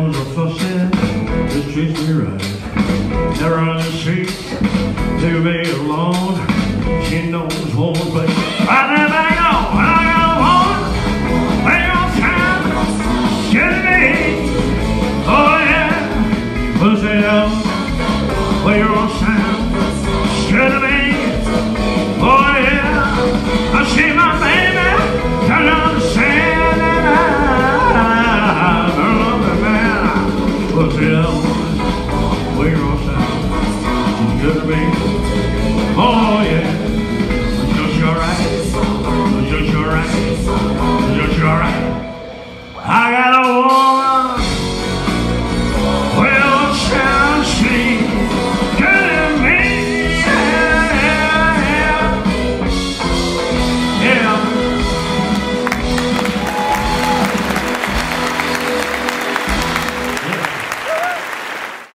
comes a fussing, just treats me right. never on the street, to me alone, she knows what, but I never know, I on, when your time gets me. Oh yeah, pussy down, when your.